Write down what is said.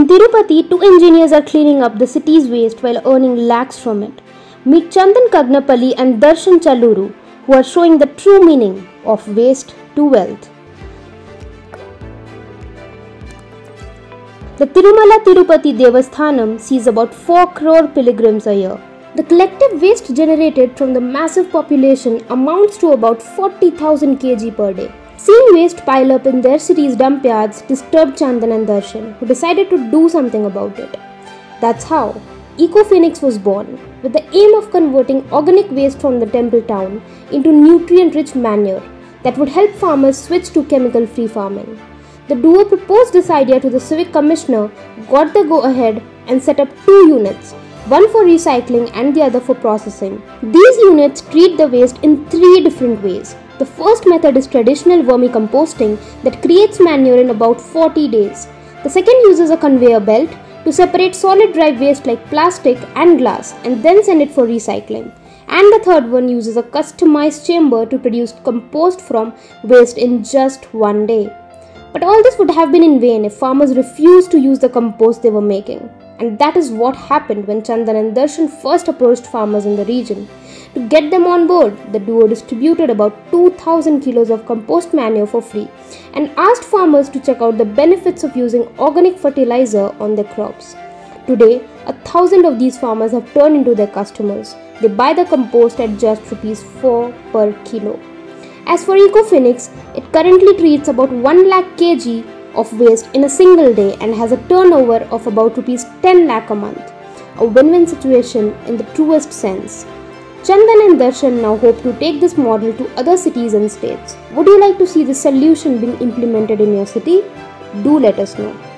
In Tirupati, two engineers are cleaning up the city's waste while earning lakhs from it. Meet Chandan Kagganapalli and Darshan Challuru, who are showing the true meaning of waste to wealth. The Tirumala Tirupati Devasthanam sees about 4 crore pilgrims a year. The collective waste generated from the massive population amounts to about 40,000 kg per day. Seeing waste pile up in their city's dump yards disturbed Chandan and Darshan, who decided to do something about it. That's how Eco Phoenix was born, with the aim of converting organic waste from the temple town into nutrient rich manure that would help farmers switch to chemical free farming. The duo proposed this idea to the civic commissioner, got the go ahead, and set up two units one for recycling and the other for processing. These units treat the waste in three different ways. The first method is traditional vermicomposting that creates manure in about 40 days. The second uses a conveyor belt to separate solid dry waste like plastic and glass and then send it for recycling. And the third one uses a customized chamber to produce compost from waste in just one day. But all this would have been in vain if farmers refused to use the compost they were making. And that is what happened when Chandan and Darshan first approached farmers in the region. To get them on board, the duo distributed about 2000 kilos of compost manure for free and asked farmers to check out the benefits of using organic fertilizer on their crops. Today, a thousand of these farmers have turned into their customers. They buy the compost at just rupees 4 per kilo. As for EcoPhoenix, it currently treats about 1 lakh kg of waste in a single day and has a turnover of about rupees 10 lakh a month. A win-win situation in the truest sense. Chandan and Darshan now hope to take this model to other cities and states. Would you like to see this solution being implemented in your city? Do let us know.